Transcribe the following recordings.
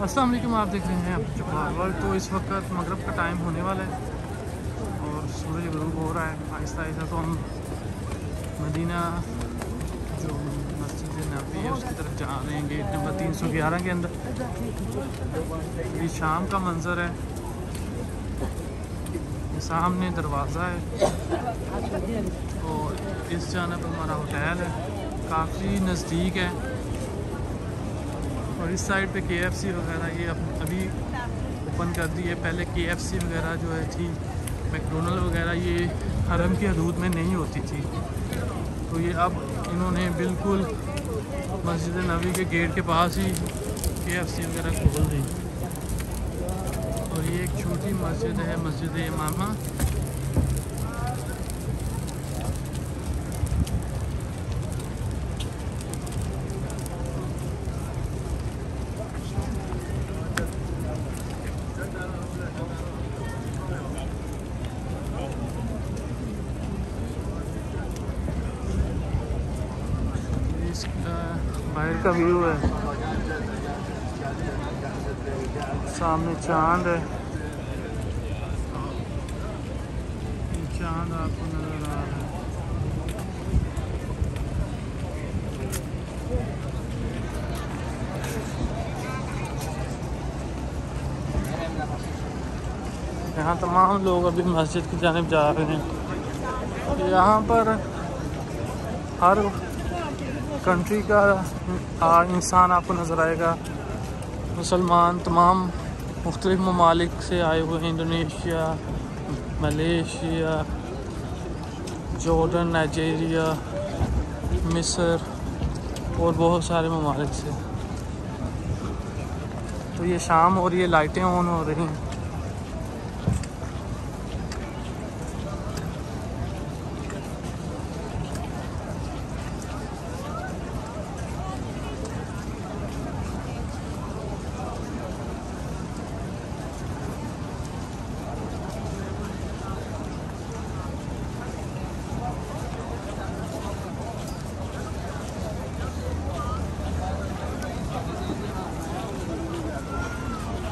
السلام علیکم، آپ دیکھ رہے ہیں چپال ورلڈ، تو اس وقت مغرب کا ٹائم ہونے والا ہے اور سورج غروب ہو رہا ہے، آہستہ آہستہ تو ہم مدینہ جو مسجد نبی ہے، اس کی طرف جا رہے ہیں، گیٹ نمبر تین سو گیارہ کے اندر۔ یہ شام کا منظر ہے۔ سامنے دروازہ ہے۔ اور اس جانب ہمارا ہوٹل ہے، کافی نزدیک ہے۔ اور اس سائڈ پہ کے ایف سی وغیرہ، یہ ابھی اوپن کر دی ہے۔ پہلے کے ایف سی وغیرہ جو ہے تھی میکڈونل وغیرہ، یہ حرم کی حدود میں نہیں ہوتی تھی۔ تو یہ اب انہوں نے بالکل مسجد نبی کے گیٹ کے پاس ہی کے ایف سی وغیرہ کھول دی۔ اور یہ ایک چھوٹی مسجد ہے، مسجد امامہ۔ کا ویو ہے سامنے چاند ہے۔ چاند آپ کو نظر آ رہا ہے۔ یہاں تمام لوگ ابھی مسجد کی جانب جا رہے ہیں۔ یہاں پر ہر کنٹری کا انسان آپ کو نظر آئے گا۔ مسلمان تمام مختلف ممالک سے آئے ہوئے ہیں، انڈونیشیا، ملیشیا جورڈن نائجیریا، مصر اور بہت سارے ممالک سے۔ تو یہ شام اور یہ لائٹیں آن ہو رہی ہیں۔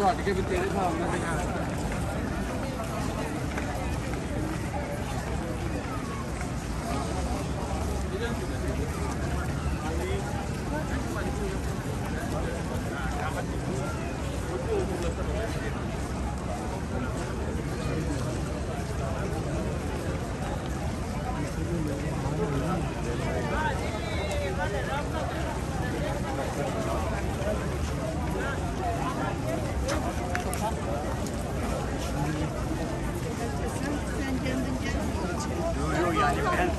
ยอดนี่ก็เป็นเตีได้ทองนะครับ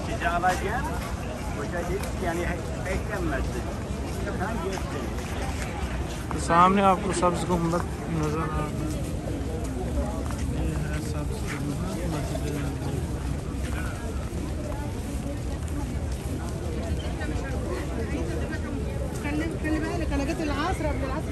sizi alacağım. Hoca dedi yani beklenmezdi. Ben geçtim. تو سامنے آپ کو سبز گنبد نظر آ رہا ہے سبز گنبد مسجد خلي بالك انا جيت العصر قبل العصر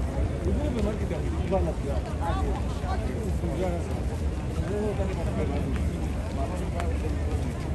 Thank you.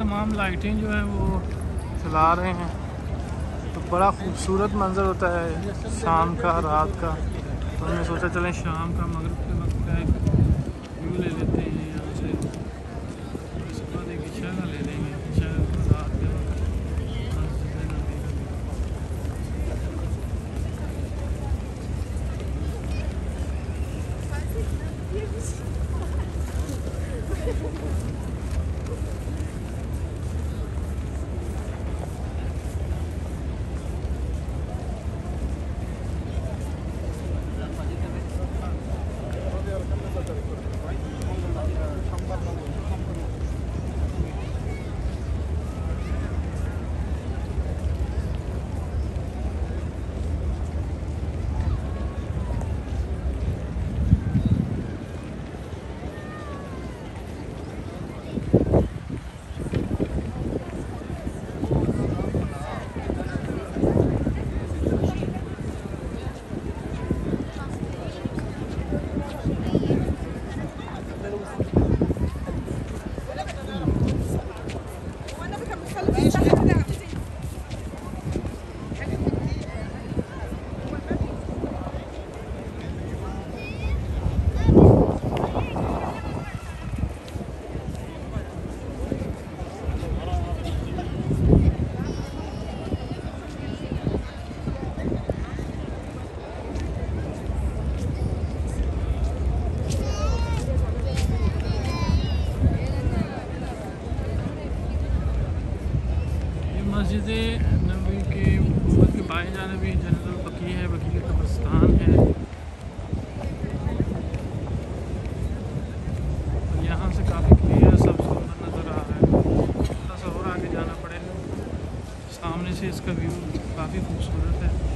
تمام لائٹیں جو ہیں وہ چلا رہے ہیں۔ تو بڑا خوبصورت منظر ہوتا ہے شام کا، رات کا۔ تو ہم نے سوچا چلیں شام کا مغرب کے وقت کا ایک ویو لے لیتے ہیں یہاں سے اس کے بعد ایک عشاء کا لے لیں گے عشاء کا رات کے وقت مسجد نبی کا بھی یہ مسجد نبی کے حکومت کے بائیں جانب بھی جنت البقیع ہے بقیع کا قبرستان ہے۔ اور یہاں سے کافی کلیئر سب سندر نظر آ رہا ہے۔ تھوڑا سا اور آگے جانا پڑے۔ گا سامنے سے اس کا ویو کافی خوبصورت ہے۔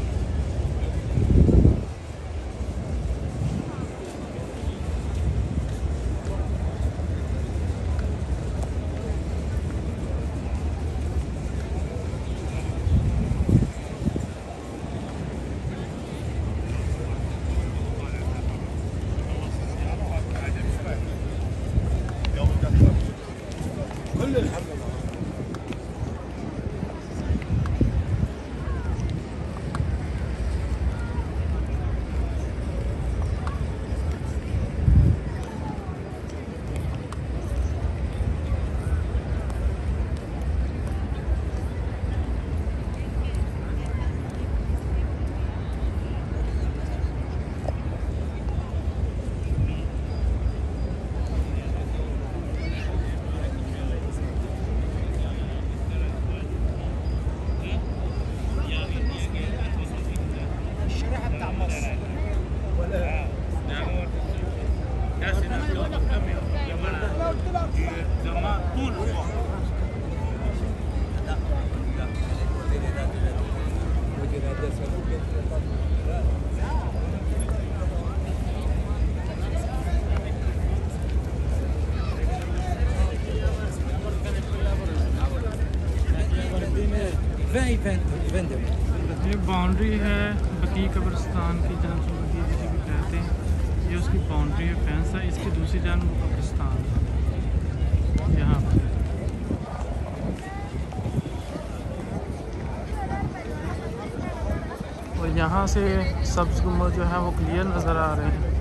یہ باؤنڈری ہے بقی قبرستان کی جناب بقی جسے بھی کہتے ہیں، یہ اس کی باؤنڈری ہے، فینس ہے، اس کی دوسری جانب وہ قبرستان۔ یہاں پر۔ اور یہاں سے سبز گنبد جو ہے وہ کلیئر نظر آ رہے ہیں۔